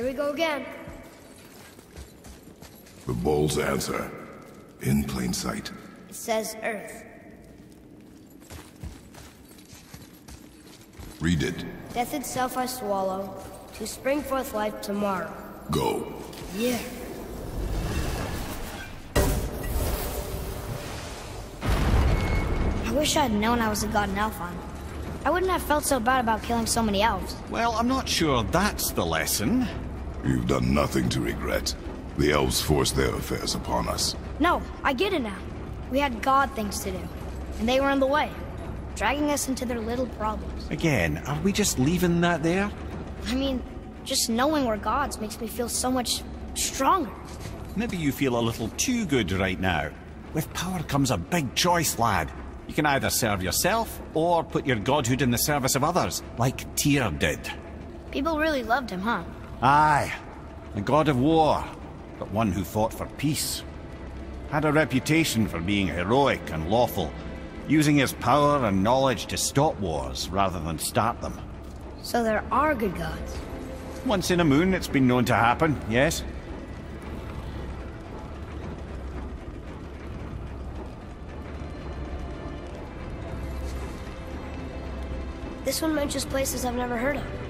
Here we go again. The bull's answer. In plain sight. It says Earth. Read it. Death itself I swallow, to spring forth life tomorrow. Go. Yeah. I wish I'd known I was a god in Alfheim. I wouldn't have felt so bad about killing so many elves. Well, I'm not sure that's the lesson. You've done nothing to regret. The elves forced their affairs upon us. No, I get it now. We had god things to do, and they were in the way, dragging us into their little problems. Again, are we just leaving that there? I mean, just knowing we're gods makes me feel so much stronger. Maybe you feel a little too good right now. With power comes a big choice, lad. You can either serve yourself, or put your godhood in the service of others, like Tyr did. People really loved him, huh? Aye, a god of war, but one who fought for peace. Had a reputation for being heroic and lawful, using his power and knowledge to stop wars rather than start them. So there are good gods. Once in a moon, it's been known to happen, yes? This one mentions places I've never heard of.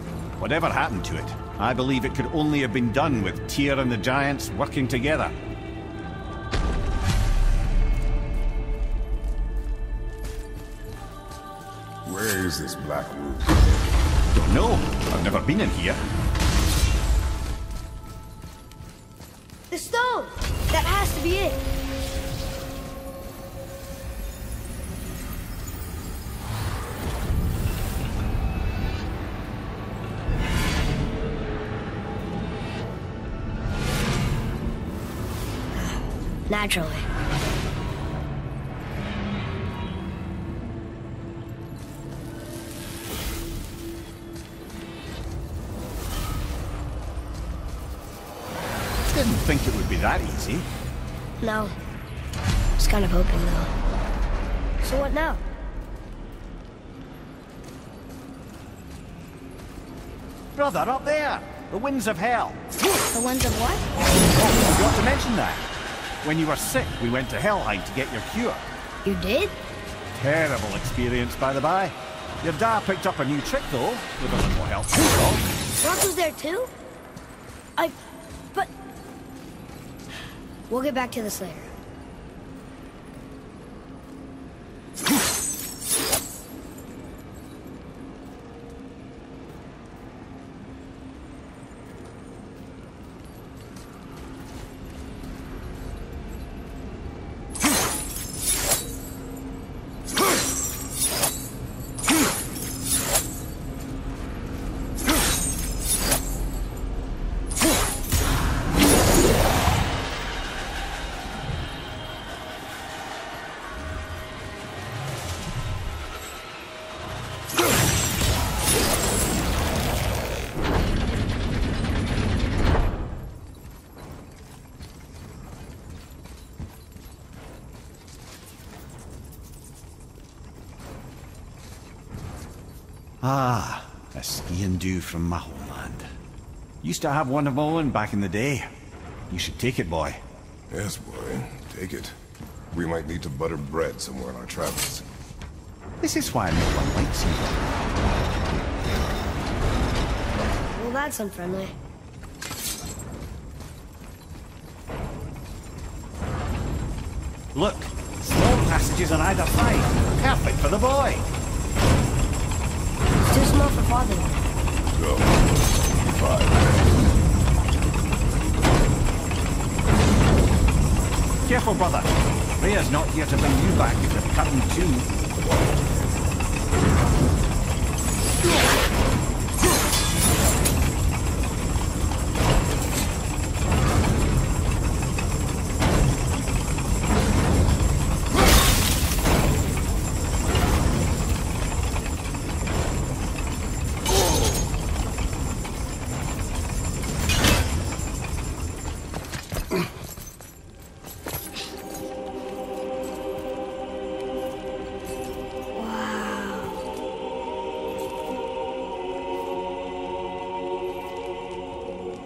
Whatever happened to it, I believe it could only have been done with Tyr and the Giants working together. Where is this black room? Don't know. I've never been in here. The stone! That has to be it! Naturally. Didn't think it would be that easy. No. Was kind of hoping, though. So what now? Brother, up there! The winds of hell! The winds of what? Oh, forgot to mention that. When you were sick, we went to Helheim to get your cure. You did? Terrible experience, by the by. Your dad picked up a new trick, though, with a little help. Rock was there too? I... but... We'll get back to this later. A skiing from my homeland. Used to have one of my own back in the day. You should take it, boy. Yes, boy. Take it. We might need to butter bread somewhere on our travels. This is why no one likes you. Well, that's unfriendly. Look, small passages on either side. Perfect for the boy. It's too small for father. Careful, brother. Freya's not here to bring you back if you're cutting too.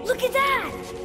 Look at that!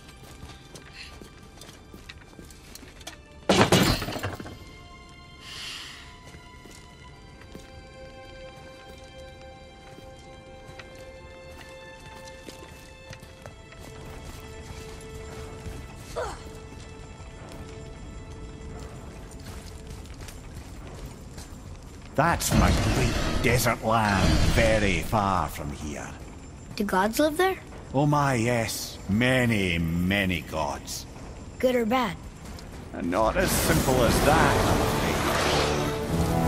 That's my great desert land, very far from here. Do gods live there? Oh my, yes. Many, many gods. Good or bad? And not as simple as that,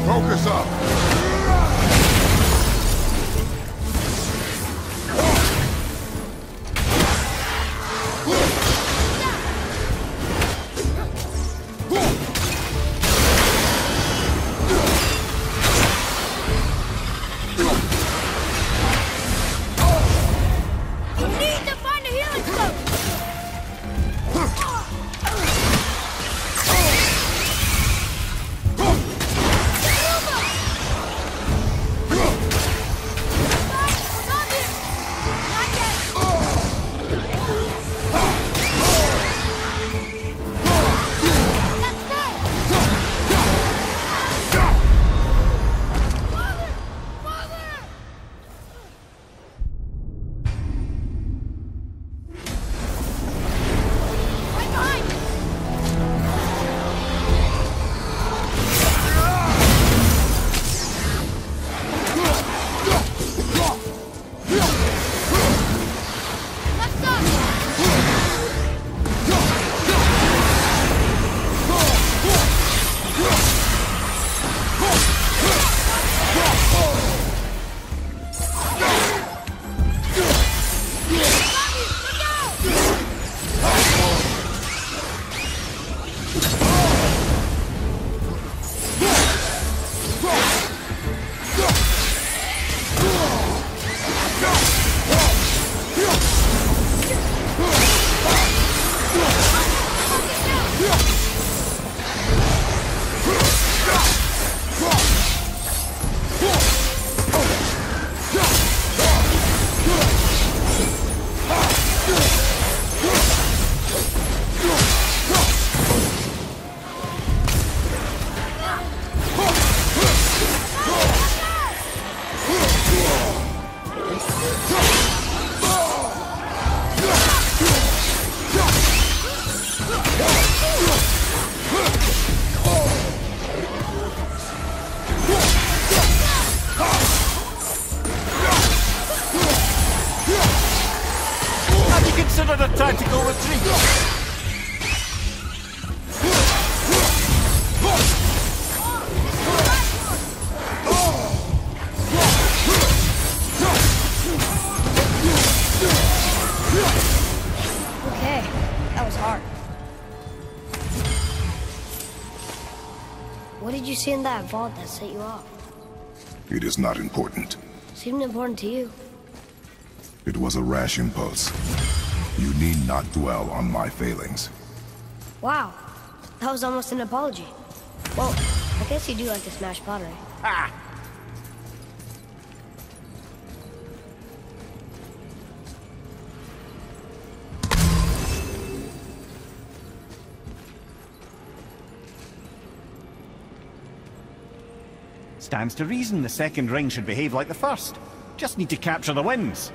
Focus up! What did you see in that vault that set you off? It is not important. Seemed important to you. It was a rash impulse. You need not dwell on my failings. Wow. That was almost an apology. Well, I guess you do like to smash pottery. Ah! Stands to reason the second ring should behave like the first. Just need to capture the winds.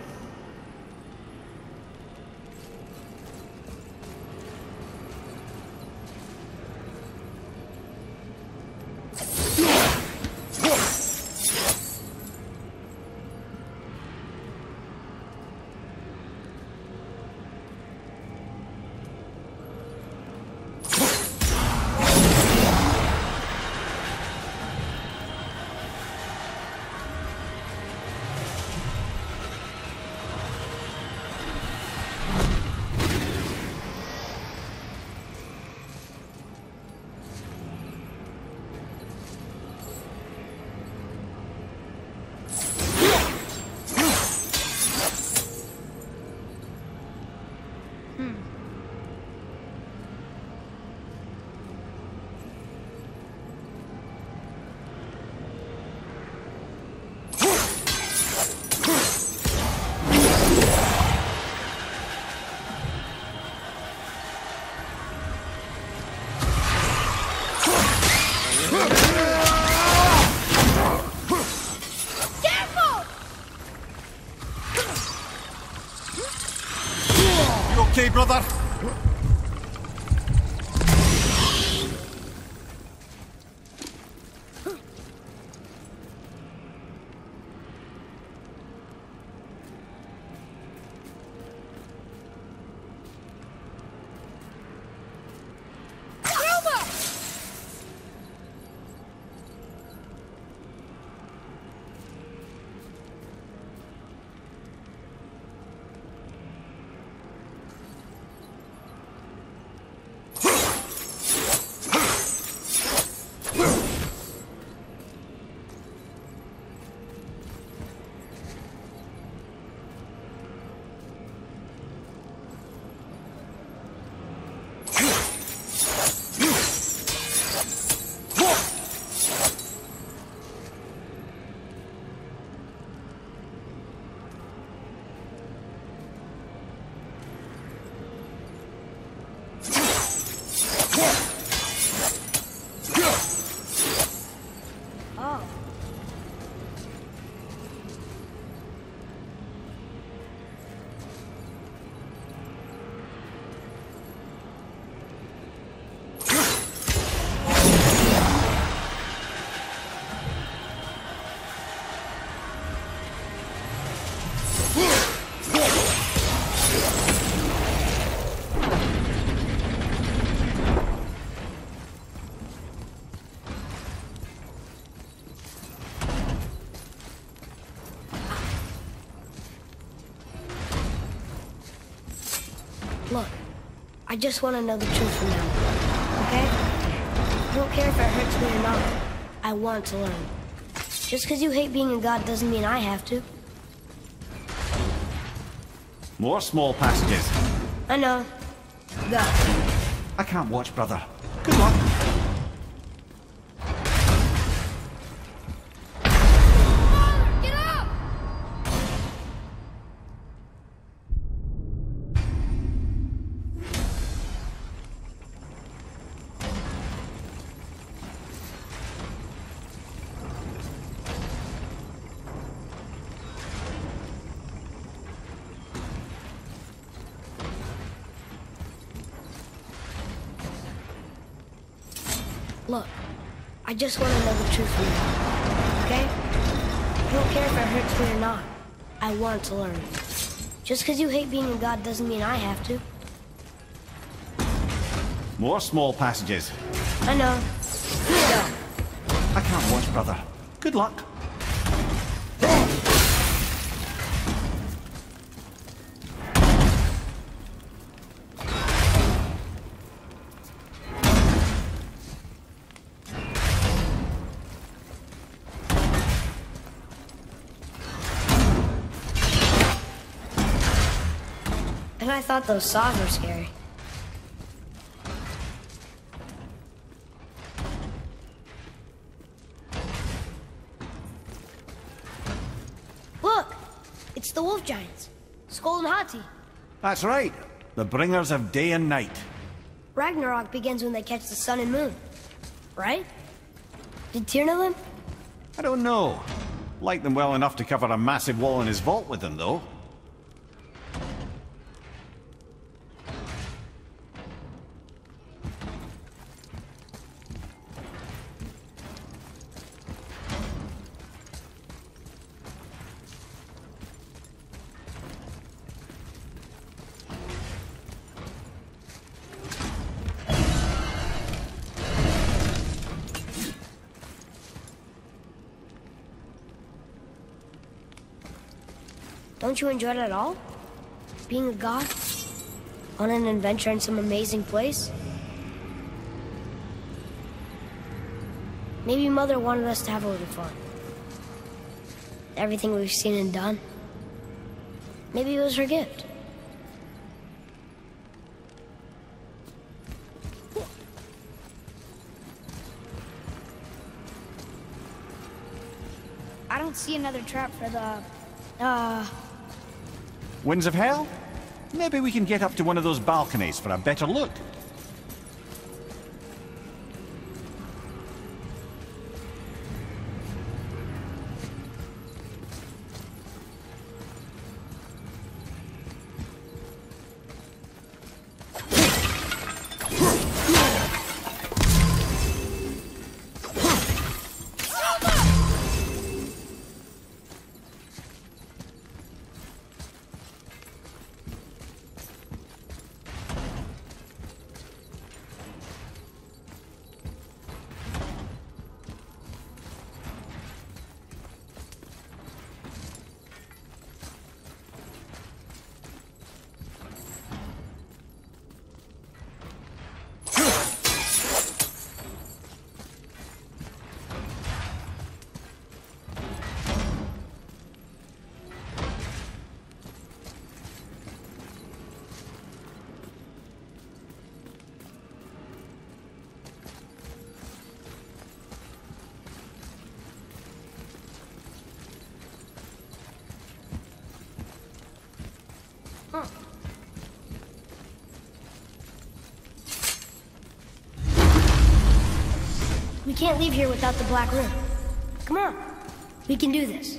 Just want to know the truth from now. Okay? I don't care if it hurts me or not. I want to learn. Just because you hate being a god doesn't mean I have to. More small passages. I know. Go. I can't watch, brother. I just want to know the truth from you. Okay? I don't care if it hurts me or not. I want to learn. Just because you hate being a god doesn't mean I have to. More small passages. I know. Go. I can't watch, brother. Good luck. And I thought those saws were scary. Look! It's the wolf giants. Sköll and Hati. That's right. The bringers of day and night. Ragnarok begins when they catch the sun and moon. Right? Did Tyr know them? I don't know. Like them well enough to cover a massive wall in his vault with them, though. Don't you enjoy it at all? Being a god? On an adventure in some amazing place? Maybe Mother wanted us to have a little fun. Everything we've seen and done. Maybe it was her gift. I don't see another trap for the... Uh... Winds of Hell? Maybe we can get up to one of those balconies for a better look. Can't leave here without the Black Room. Come on. We can do this.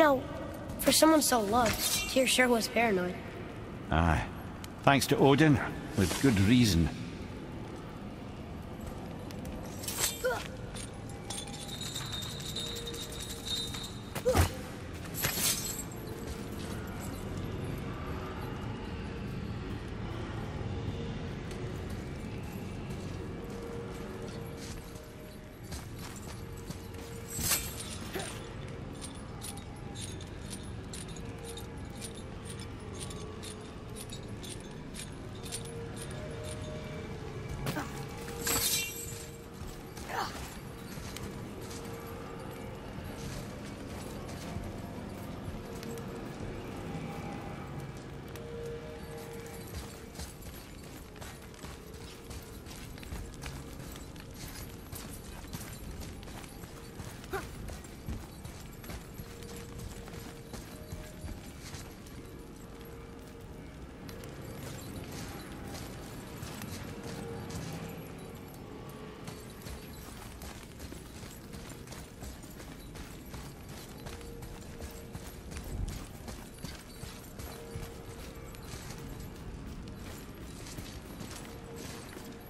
Know, for someone so loved, Tyr sure was paranoid. Aye. Thanks to Odin, with good reason.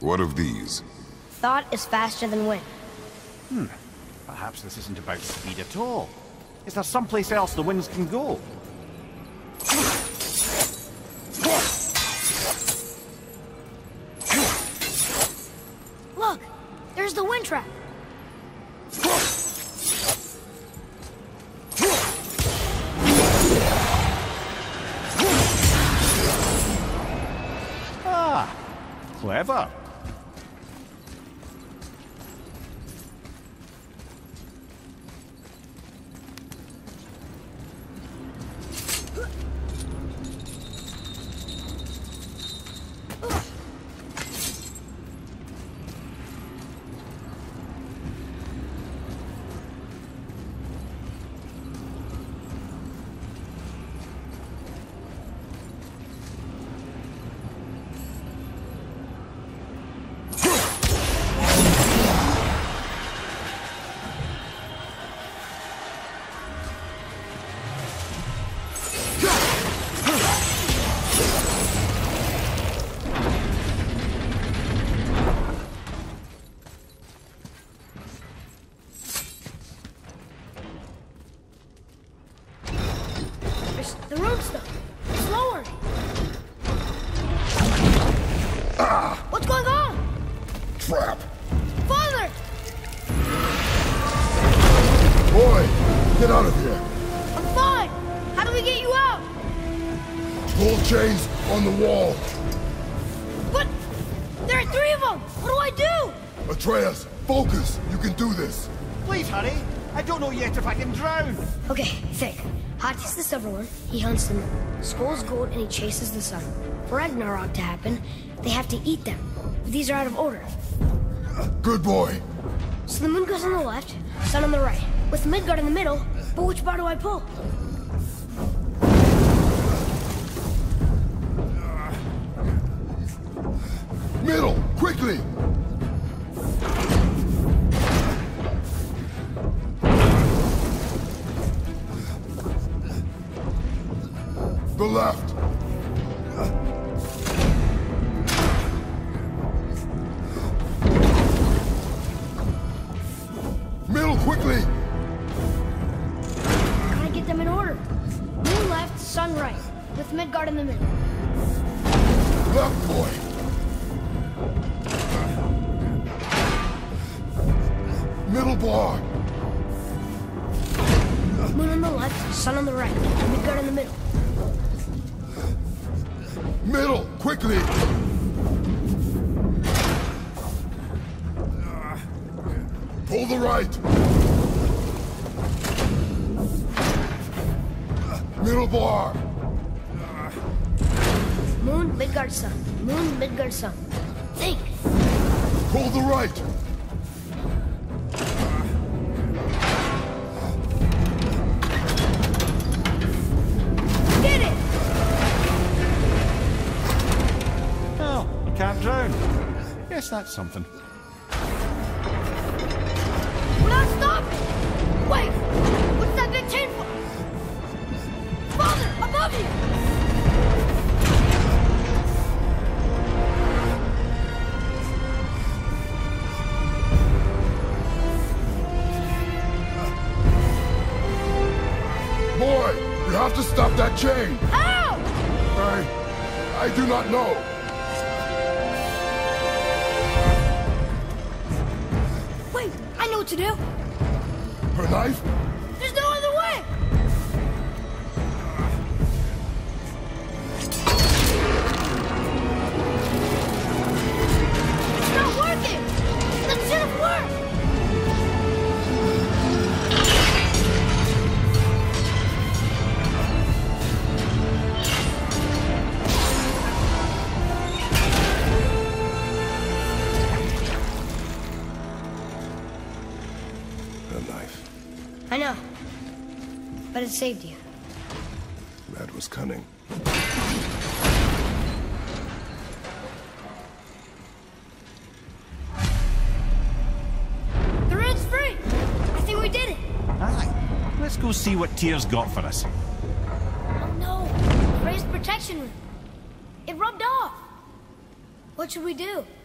What of these? Thought is faster than wind. Hmm. Perhaps this isn't about speed at all. Is there someplace else the winds can go? Get out of here! I'm fine! How do we get you out? Pull chains on the wall! But there are three of them! What do I do? Atreus, focus! You can do this! Please hurry. I don't know yet if I can drown. Okay, think. Hati's the silver one. He hunts them. Sköll's gold and he chases the sun. For Ragnarok to happen, they have to eat them. But these are out of order. Good boy! So the moon goes on the left, sun on the right, with Midgard in the middle. But which bar do I pull? Middle, quickly! The left! That's something. But it saved you. That was cunning. The red's free! I think we did it! Aye. Let's go see what Tyr's got for us. Oh no! Raised protection room. It rubbed off. What should we do? We keep going.